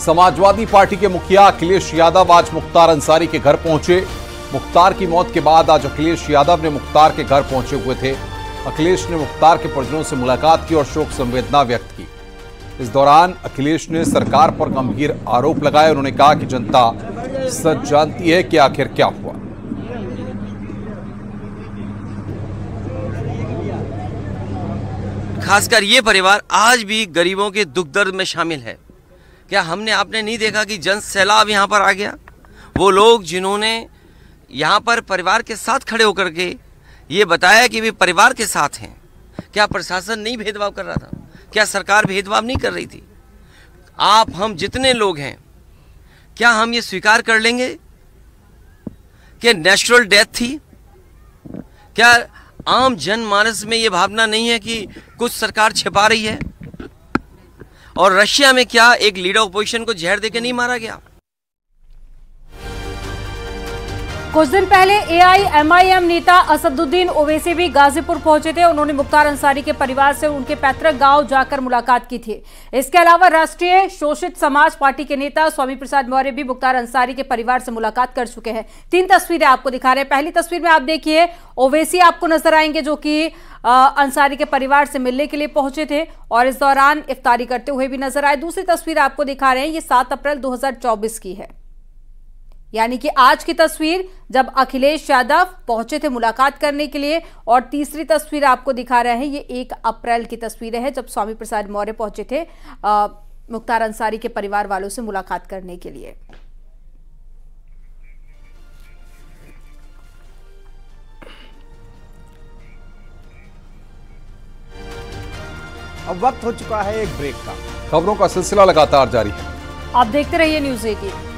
Samajwadi party के मुखिया अखिलेश यादव आज मुख्तार अंसारी के घर पहुँचे। मुख्तार की मौत के बाद आज अखिलेश यादव ने मुख्तार के घर पहुँचे हुए थे। अखिलेश ने मुख्तार के परिजनों से मुलाकात की और शोक संवेदना व्यक्त की। इस दौरान अखिलेश ने सरकार पर गंभीर आरोप लगाए। उन्होंने कहा कि जनता सच जानती है कि आखिर क्या हुआ। खासकर ये परिवार आज भी गरीबों के दुख दर्द में शामिल है। क्या हमने, आपने नहीं देखा कि जन सैलाब यहाँ पर आ गया? वो लोग जिन्होंने यहाँ पर परिवार के साथ खड़े होकर के ये बताया कि वे परिवार के साथ हैं। क्या प्रशासन नहीं भेदभाव कर रहा था? क्या सरकार भेदभाव नहीं कर रही थी? आप, हम जितने लोग हैं, क्या हम ये स्वीकार कर लेंगे कि नेचुरल डेथ थी? क्या आम जनमानस में ये भावना नहीं है कि कुछ सरकार छिपा रही है? और रशिया में क्या एक लीडर ऑपोजिशन को जहर देकर नहीं मारा गया? कुछ दिन पहले एआईएमआईएम नेता असदुद्दीन ओवैसी भी गाजीपुर पहुँचे थे। उन्होंने मुख्तार अंसारी के परिवार से उनके पैतृक गाँव जाकर मुलाकात की थी। इसके अलावा राष्ट्रीय शोषित समाज पार्टी के नेता स्वामी प्रसाद मौर्य भी मुख्तार अंसारी के परिवार से मुलाकात कर चुके हैं। तीन तस्वीरें आपको दिखा रहे हैं। पहली तस्वीर में आप देखिए, ओवैसी आपको नज़र आएँगे जो कि अंसारी के परिवार से मिलने के लिए पहुँचे थे और इस दौरान इफ्तारी करते हुए भी नज़र आए। दूसरी तस्वीर आपको दिखा रहे हैं, ये सात अप्रैल दो हज़ार चौबीस की है। यानी कि आज की तस्वीर, जब अखिलेश यादव पहुँचे थे मुलाकात करने के लिए, और तीसरी तस्वीर आपको दिखा रहे हैं, ये एक अप्रैल की तस्वीर है, जब स्वामी प्रसाद मौर्य पहुँचे थे मुख्तार अंसारी के परिवार वालों से मुलाकात करने के लिए। अब वक्त हो चुका है एक ब्रेक का। खबरों का सिलसिला लगातार जारी है। आप देखते रहिए न्यूज़ एटीन।